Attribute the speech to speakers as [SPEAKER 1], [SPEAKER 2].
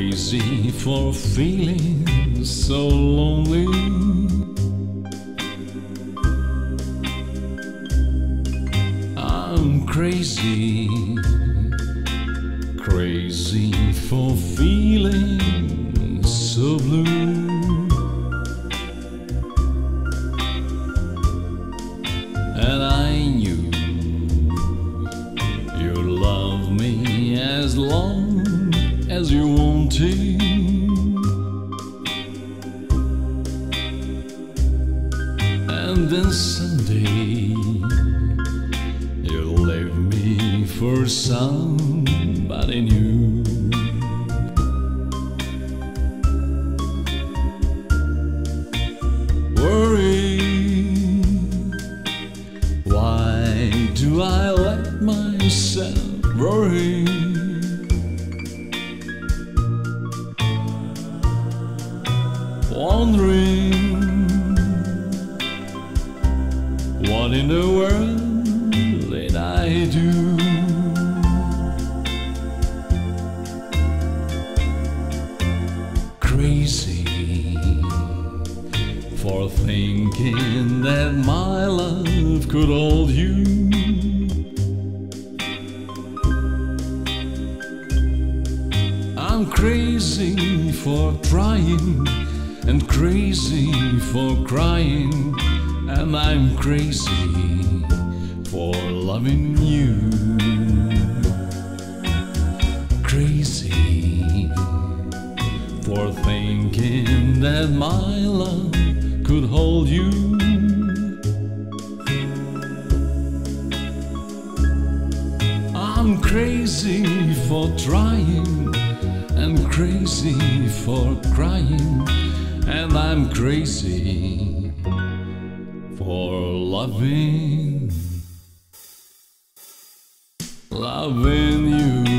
[SPEAKER 1] crazy for feeling so lonely. I'm crazy, crazy for feeling so blue. And I knew you love me as long as you want And then someday you leave me for somebody new. Worry, why do I let myself worry? Wondering what in the world did I do? Crazy for thinking that my love could hold you. I'm crazy for trying and crazy for crying, and I'm crazy for loving you. Crazy for thinking that my love could hold you. I'm crazy for trying and crazy for crying, and I'm crazy for loving, loving you.